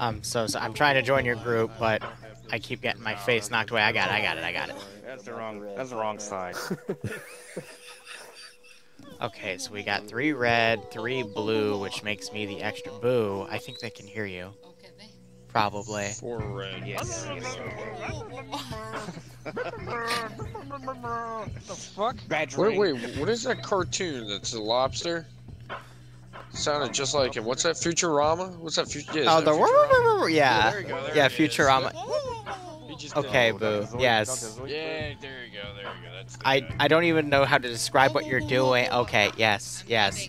Um, so, so I'm trying to join your group, but I keep getting my face knocked away. I got it. I got it. I got it. That's the wrong. That's the wrong side. Okay, so we got three red, three blue, which makes me the extra boo. I think they can hear you. Okay, they. Probably. Four red. Yes. What the fuck? Badgering. Wait, wait, what is that cartoon that's a lobster? Sounded just like him. What's that, Futurama? What's that, Future? Yeah, Oh, that the Futurama? yeah, there you go, yeah, it is. Futurama. He just did Okay, it. boo. Yes. Yeah, there you go, there you go. That's I guy. I don't even know how to describe what you're doing. Okay, yes, yes.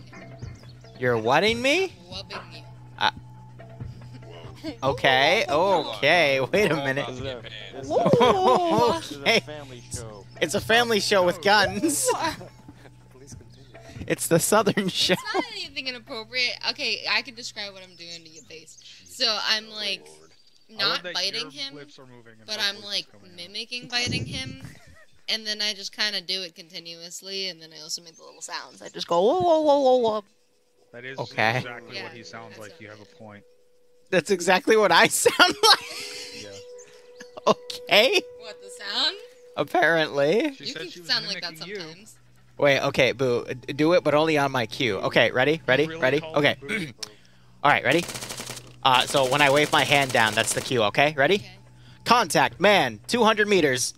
You're whatting me? Wubbing you. Okay, okay. Wait a minute. About to get banned. This Ooh, is a okay. family show. It's a family show with guns. Please continue. It's the Southern show. It's not anything inappropriate. Okay, I can describe what I'm doing to your face. So I'm oh, like not biting him, but I'm like mimicking biting him, and then I just kind of do it continuously, and then I also make the little sounds. I just go whoa whoa whoa whoa whoa. That is Okay. exactly Yeah, what he sounds like. You have a point. That's exactly what I sound like. Yeah. Okay. What the sound? Apparently. She you said can she was sound like that sometimes. you. Sometimes. Wait. Okay. Boo. Do it, but only on my cue. Okay. Ready? Ready? Really Ready? Okay. Boo. All right. Ready? Uh, so when I wave my hand down, that's the cue. Okay. Ready? Okay. Contact, man. 200 meters.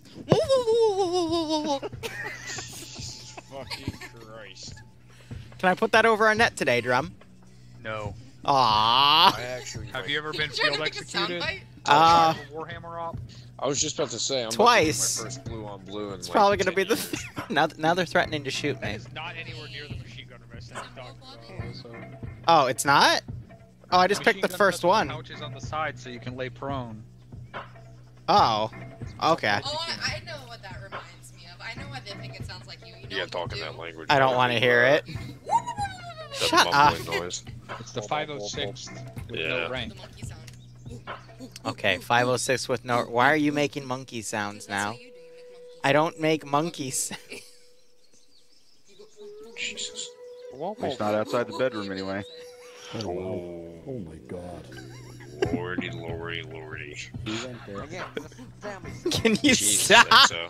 Fucking Christ. Can I put that over our net today, Drum? No. Aww. I actually. Have you ever been field to make a executed? soundbite? Uh, Warhammer op? I was just about to say. I'm Twice. About to my first blue on blue. It's like, probably gonna be the. years. now, now they're threatening to shoot me. is not anywhere near the machine gunner vest that you talked about. So. Oh, it's not. Oh, I just Machine picked the first vest with one. Pouches on the side so you can lay prone. Oh. Okay. Oh, I, I know what that reminds me of. I know why they think it sounds like you. You know Yeah, talking you that language. I don't want to hear it. Shut up. Noise. It's the 506 with Yeah. no rank. The monkey sound. Okay, 506 with no. Why are you making monkey sounds now? do. You make monkeys. I don't make monkeys. You go, Jesus. He's not outside the bedroom anyway. Oh, wow. Oh, my god. lordy, lordy, lordy. He went there. Again, it's a family show. Can you Jesus, stop? so.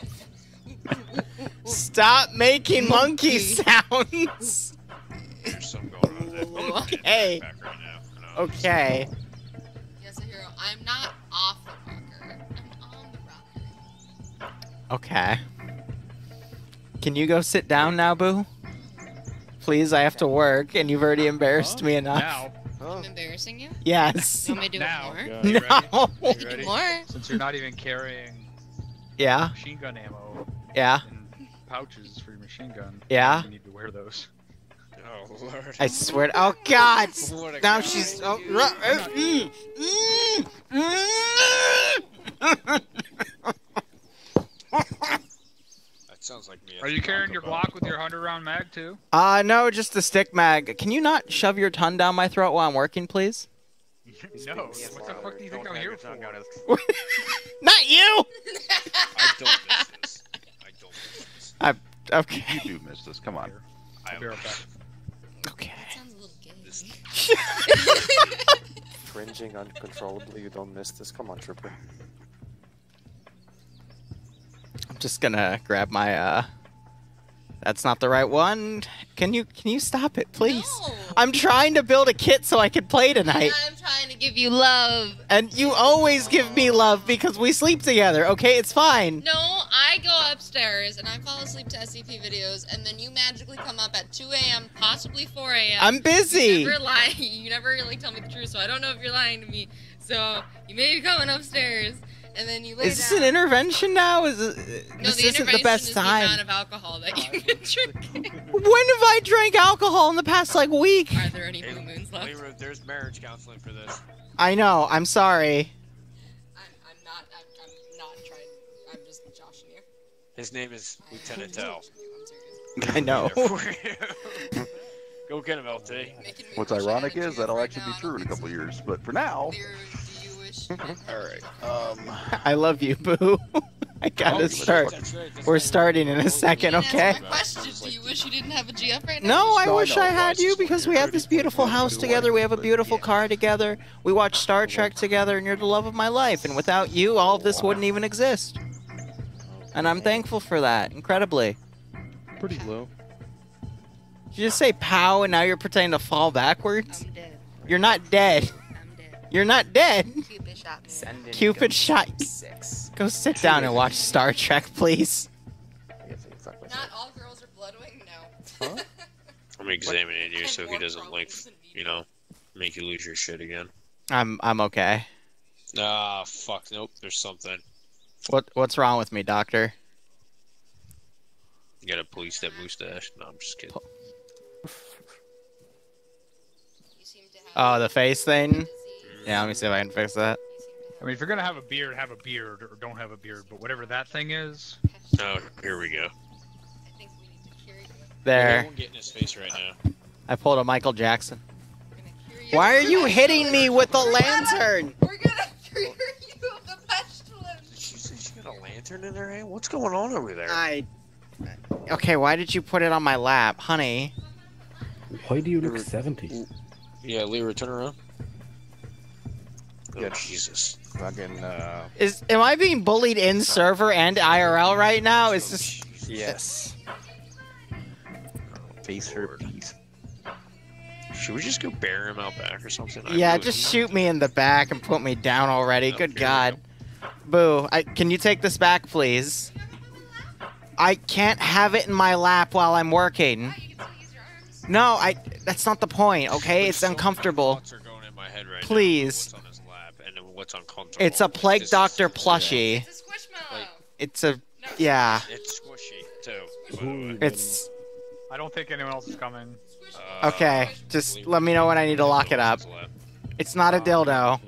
Stop making monkey Monkey. sounds. There's some going on there. Okay. Right Okay. Yes, a hero. I'm not off the rocker. I'm on the rocker. Okay. Can you go sit down now, Boo? Please, I have to work, and you've already embarrassed me enough. Now, Huh? I'm embarrassing you. Yes. You want me to do Now. it more? Yeah. you ready? No. You ready? more. Since you're not even carrying Yeah. machine gun ammo Yeah. in pouches for your machine gun, Yeah. you need to wear those. Oh, Lord. I swear. To, oh God. Now guy. she's. Oh, mm, mm, mm. That sounds like me. Are you carrying your Glock with your 100 round mag too? Uh, no, just the stick mag. Can you not shove your tongue down my throat while I'm working, please? no. What the fuck do you think don't I'm here your tongue out for? not you. I don't miss this. I don't miss this. Okay. You do miss this. Come on. I'll be right back. Okay. Sounds a little gay. This- Cringing uncontrollably. You don't miss this. Come on, Tripper. I'm just gonna grab my. uh... That's not the right one. Can you can you stop it, please? No. I'm trying to build a kit so I can play tonight. I'm trying to give you love. And you always give me love because we sleep together, okay? It's fine. No, I go upstairs and I fall asleep to SCP videos, and then you magically come up at 2 a.m., possibly 4 a.m. I'm busy. You never lie. You never really tell me the truth, so I don't know if you're lying to me. So you may be coming upstairs, and then you lay Is this down. an intervention now? Is it, no, this the isn't intervention the best is time. the amount of alcohol that you've been drinking. When have I drank alcohol in the past like week? Are there any blue moons left? Liru, there's marriage counseling for this. I know. I'm sorry. His name is Lieutenant joshing Tell. I'm serious. I know. Go get him, LT. What's ironic is that'll right actually now. be true in a couple years. But for now, Lear, do you wish? All right. um, I love you, Boo. I gotta Oh, start. that's right, that's We're right. starting in a second, okay? question. Do you wish you didn't have a GF right now? No, I No, wish know. I had you because we have this beautiful house together. We have a beautiful car together. We watch Star Trek together, and you're the love of my life. And without you, all of this wouldn't even exist. And I'm thankful for that, incredibly. Pretty low. Did you just say pow and now you're pretending to fall backwards? I'm dead. You're not dead. I'm dead. You're not dead. Cupid shot me. Cupid shot- Six. Go sit down and watch Star Trek, please. I guess I fuck myself. Not all girls are bloodwing. No. Huh? I'm examining you so he doesn't like, you know, make you lose your shit again. I'm I'm okay. Ah, fuck. Nope. There's something. What what's wrong with me, doctor? You gotta police that mustache. No, I'm just kidding. You seem to have Oh, the face thing. Yeah, let me see if I can fix that. You seem to have I mean, if you're gonna have a beard, have a beard, or don't have a beard. But whatever that thing is, Oh, here we go. I think we need to cure you. There. Won't get in his face right now. I pulled a Michael Jackson. We're gonna cure you. Why are you hitting me with the lantern? Lantern in her hand? What's going on over there? I. Okay, why did you put it on my lap, honey? Why do you look 70? Yeah, Liru, turn around. Oh, Jesus. Fucking, uh, Is am I being bullied in server and IRL right now? Is this? Yes. Face her Lord. piece. Should we just go bury him out back or something? I Yeah, really just shoot me in the back and put me down already. Oh, Good here we God. Boo, I, can you take this back, please? I can't have it in my lap while I'm working. Why, you can still use your arms. No, I. That's not the point. Okay, it's uncomfortable. thoughts are going in my head right now. Please. On his lap and then what's uncomfortable. It's a plague doctor plushie. It's a It's a. Yeah. It's squishy too. by the Ooh. way. It's I don't think anyone else is coming. Uh, okay. Just let me know when I need to lock it up. It's not a dildo.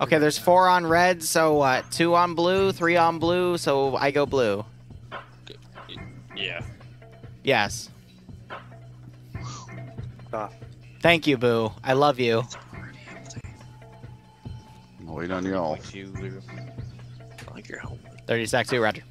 Okay, there's four on red, so what? Two on blue, three on blue, so I go blue. Yeah. Yes. Ah. Thank you, Boo. I love you. Wait on y'all. Like you, Liru. I like your helmet. 30 seconds, Roger.